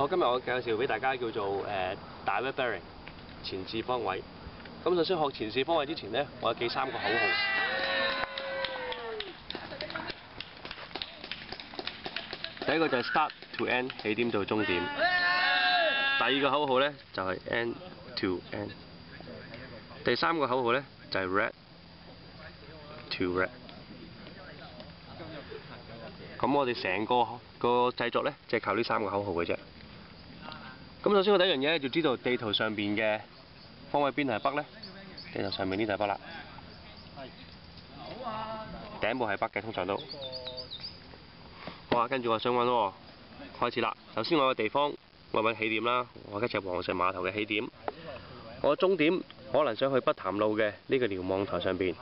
好，今日我介紹俾大家叫做誒 direct bearing 前置方位。咁首先學前置方位之前咧，我有記三個口號。第一個就係 start to end 起點到終點。第二個口號咧就係 end to end。第三個口號咧就係 red to red。咁我哋成個個製作咧，就係靠呢三個口號嘅啫。咁首先我第一樣嘢咧，就知道地圖上邊嘅方位邊係北咧。地圖上面呢就係北啦。頂部係北嘅，通常都。好啊，跟住我想揾喎，開始啦。首先我嘅地方，我揾起點啦，我一隻黃石碼頭嘅起點。我終點可能想去北潭路嘅呢個瞭望台上邊。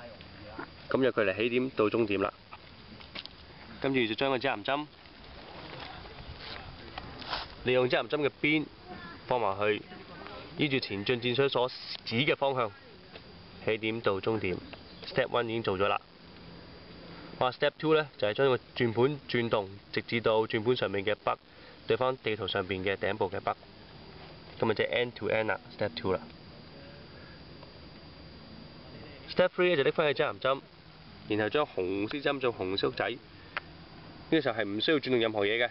咁就距離起點到終點啦。跟住就將個指南針，利用指南針嘅邊放埋去，依住前進箭水所指嘅方向，起點到終點。Step one 已經做咗啦。話，Step two 咧就係將個轉盤轉動，直至到轉盤上面嘅北對翻地圖上邊嘅頂部嘅北。咁咪即係 end to end 啦，Step two 啦。Step three 就拎翻去指南針，然後將紅色針做紅色仔。呢個時候係唔需要轉動任何嘢嘅，